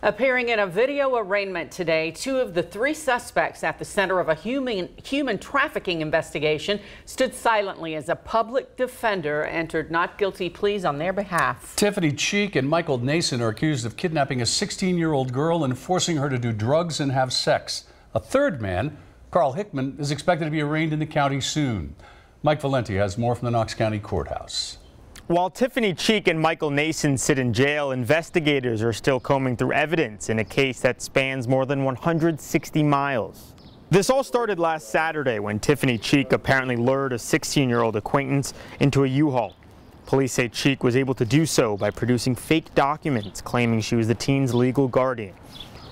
Appearing in a video arraignment today, two of the three suspects at the center of a human, human trafficking investigation stood silently as a public defender entered not guilty pleas on their behalf. Tiffany Cheek and Michael Nason are accused of kidnapping a 16-year-old girl and forcing her to do drugs and have sex. A third man, Carl Hickman, is expected to be arraigned in the county soon. Mike Valenti has more from the Knox County Courthouse. While Tiffany Cheek and Michael Nason sit in jail, investigators are still combing through evidence in a case that spans more than 160 miles. This all started last Saturday when Tiffany Cheek apparently lured a 16-year-old acquaintance into a U-Haul. Police say Cheek was able to do so by producing fake documents claiming she was the teen's legal guardian.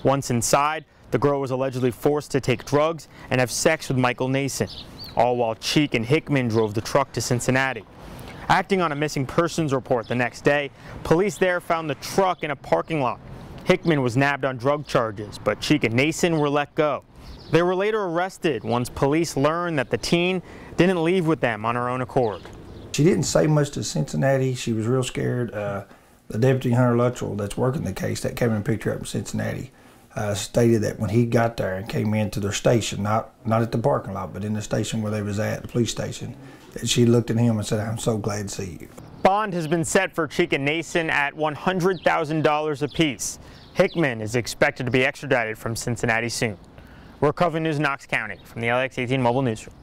Once inside, the girl was allegedly forced to take drugs and have sex with Michael Nason, all while Cheek and Hickman drove the truck to Cincinnati. Acting on a missing persons report the next day, police there found the truck in a parking lot. Hickman was nabbed on drug charges, but Cheek and Nason were let go. They were later arrested once police learned that the teen didn't leave with them on her own accord. She didn't say much to Cincinnati. She was real scared. Uh, the deputy Hunter Luttrell that's working the case that came and picked her up in Cincinnati uh, stated that when he got there and came into their station, not not at the parking lot, but in the station where they was at, the police station, that she looked at him and said, "I'm so glad to see you." Bond has been set for Cheek Nason at $100,000 apiece. Hickman is expected to be extradited from Cincinnati soon. We're covering news in Knox County from the LEX 18 Mobile Newsroom.